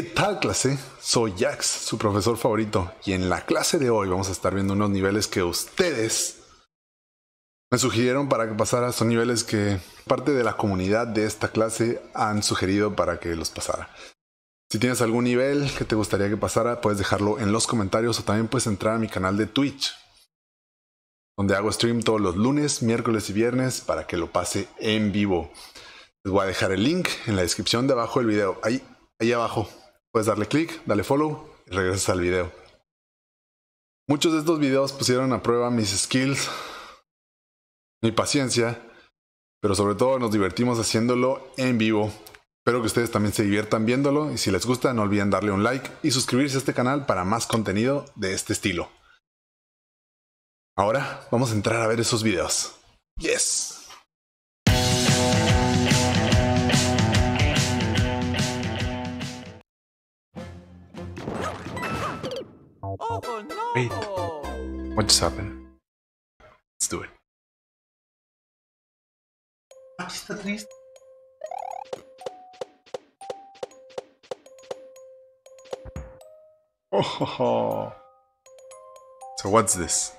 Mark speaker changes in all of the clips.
Speaker 1: ¿Qué tal clase? Soy Jax, su profesor favorito, y en la clase de hoy vamos a estar viendo unos niveles que ustedes me sugirieron para que pasara. Son niveles que parte de la comunidad de esta clase han sugerido para que los pasara. Si tienes algún nivel que te gustaría que pasara, puedes dejarlo en los comentarios o también puedes entrar a mi canal de Twitch, donde hago stream todos los lunes, miércoles y viernes para que lo pase en vivo. Les voy a dejar el link en la descripción de abajo del video. Ahí, ahí abajo. Puedes darle clic, dale follow y regresas al video. Muchos de estos videos pusieron a prueba mis skills, mi paciencia, pero sobre todo nos divertimos haciéndolo en vivo. Espero que ustedes también se diviertan viéndolo y si les gusta no olviden darle un like y suscribirse a este canal para más contenido de este estilo. Ahora vamos a entrar a ver esos videos. Yes.
Speaker 2: No!
Speaker 1: Wait. What just happened? Let's do it.
Speaker 2: Aquí está triste.
Speaker 1: Oh, ho, ho. So what's this?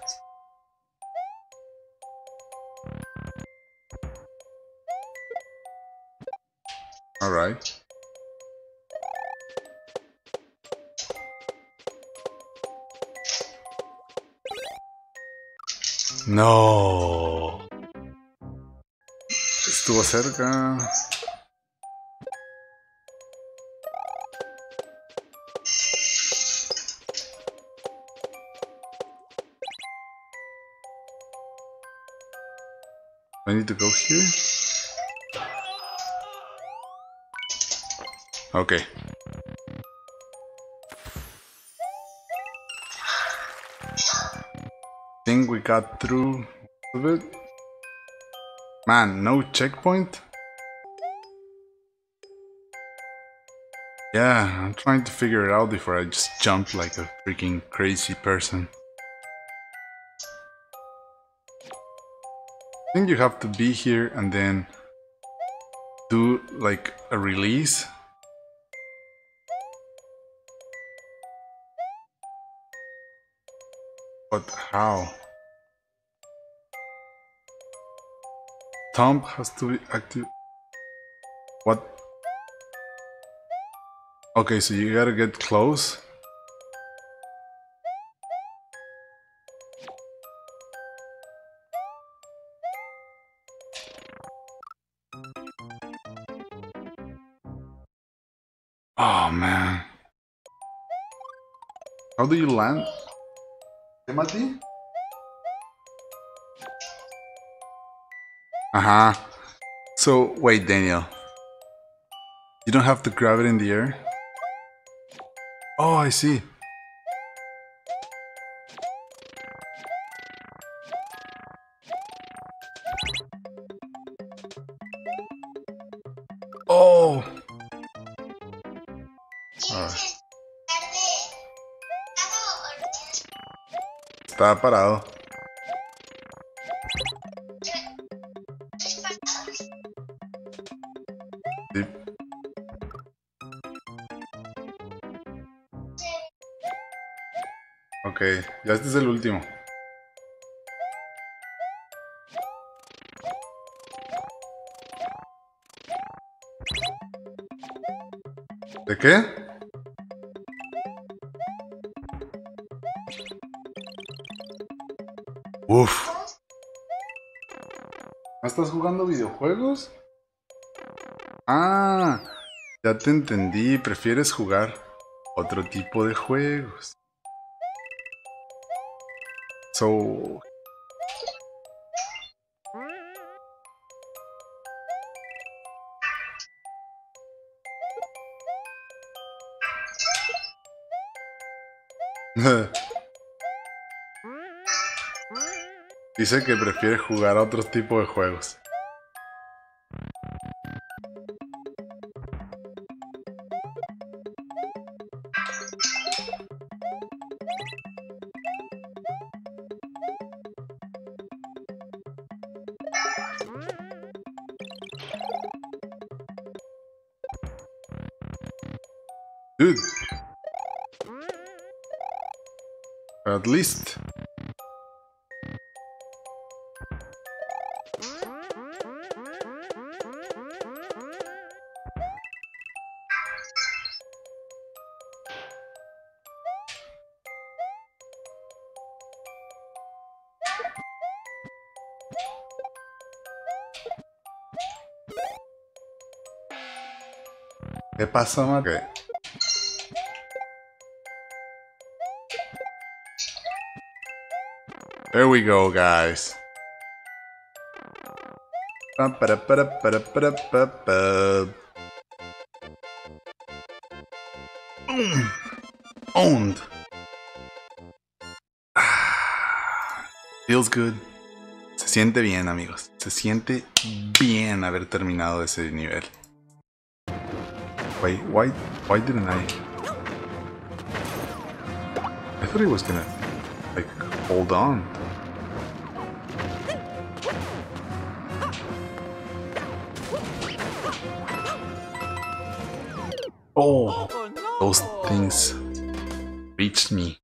Speaker 1: All right. No. Estuvo cerca. I need to go here. Okay. Got through a bit. Man, no checkpoint? Yeah, I'm trying to figure it out before I just jump like a freaking crazy person. I think you have to be here and then do like a release. But how? Thumb has to be active. What? Okay, so you gotta get close. Oh man. How do you land? Timothy? Uh-huh. So, wait, Daniel. You don't have to grab it in the air? Oh, I see. Oh! Está parado. Ok, ya este es el último. ¿De qué? Uf. ¿No estás jugando videojuegos? Ah, ya te entendí. Prefieres jugar otro tipo de juegos. So. Dice que prefiere jugar a otro tipo de juegos. Dude. At least. ¿Qué pasa, Matt? Okay. There we go, guys. Owned. Feels good. Se siente bien, amigos. Se siente bien haber terminado ese nivel. Wait, why, why didn't I? I thought he was gonna, like, hold on. Oh, those things reached me.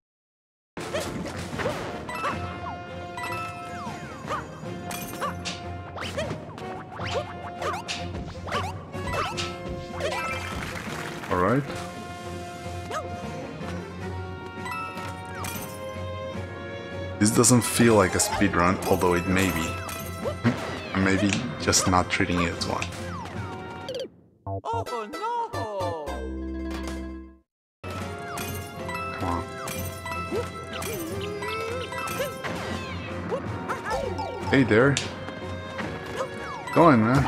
Speaker 1: Alright. This doesn't feel like a speedrun, although it may be. Maybe just not treating it as one. Hey there. Going, man.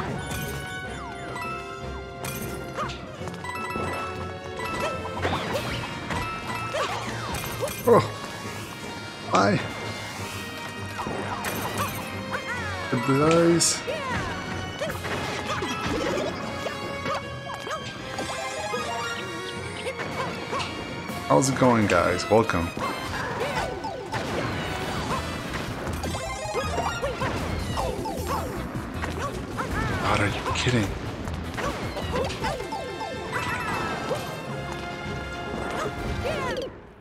Speaker 1: Oh. Bye. Goodbyes. How's it going, guys? Welcome. Kidding?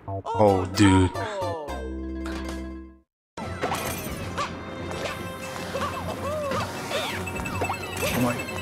Speaker 1: Oh, dude. Oh my.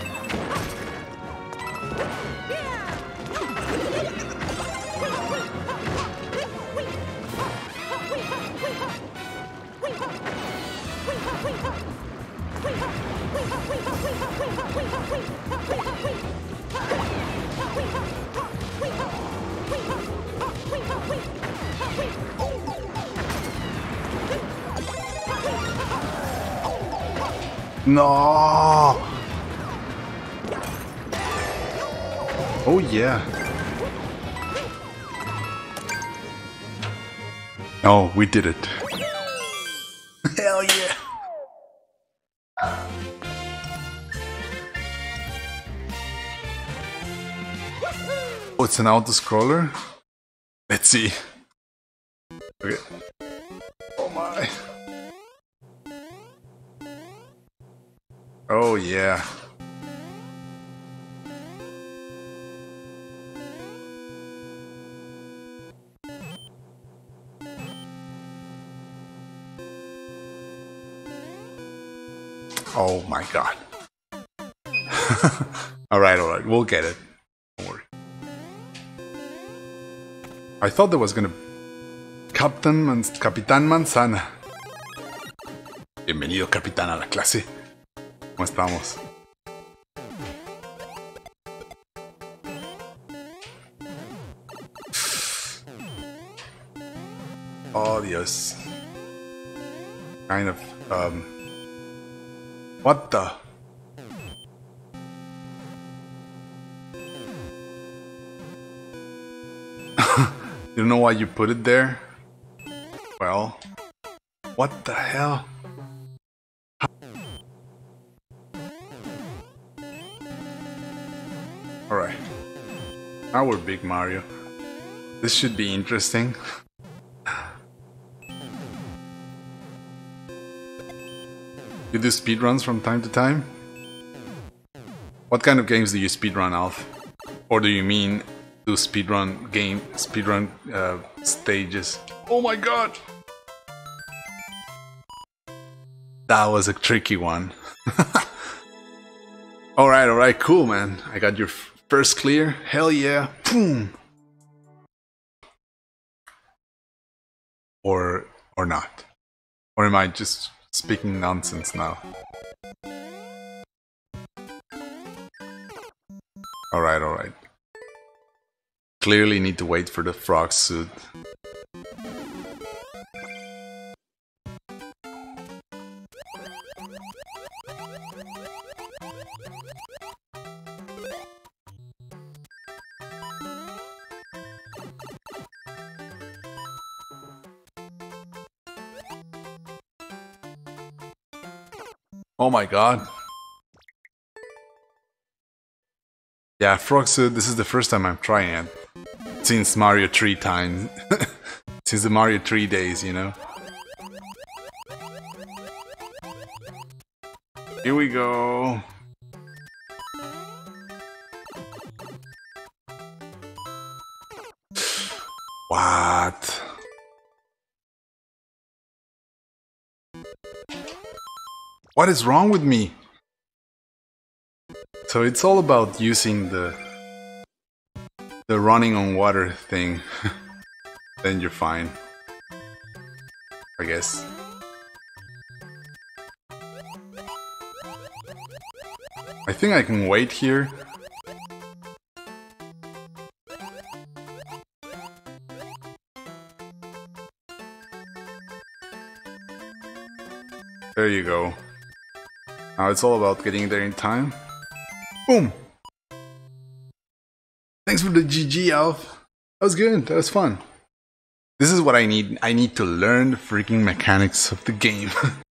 Speaker 1: No. Oh yeah. Oh, we did it. Hell yeah. Oh, it's an auto scroller? Let's see. Okay. Yeah. Oh my god. alright, alright, we'll get it. Don't worry. I thought there was gonna. Captain Man Capitán Manzana. Bienvenido, capitán, a la clase. ¿Cómo estamos? Oh, Dios. Kind of, um... What the? you don't know why you put it there? Well... What the hell? Alright. Now we're Big Mario. This should be interesting. You do speedruns from time to time? What kind of games do you speedrun, Alf? Or do you mean do speedrun game, speedrun uh, stages. Oh my god! That was a tricky one. alright, alright, cool man. I got your first clear. Hell yeah. Boom! Or, or not. Or am I just speaking nonsense now? Alright, alright. Clearly need to wait for the frog suit. Oh my god. Yeah, Frog Suit, this is the first time I'm trying it. Since Mario 3 time. Since the Mario 3 days, you know? Here we go. What? What is wrong with me? So it's all about using the the running on water thing. then you're fine. I guess. I think I can wait here. There you go. Now it's all about getting there in time. Boom! Thanks for the GG, Alf. That was good. That was fun. This is what I need. I need to learn the freaking mechanics of the game.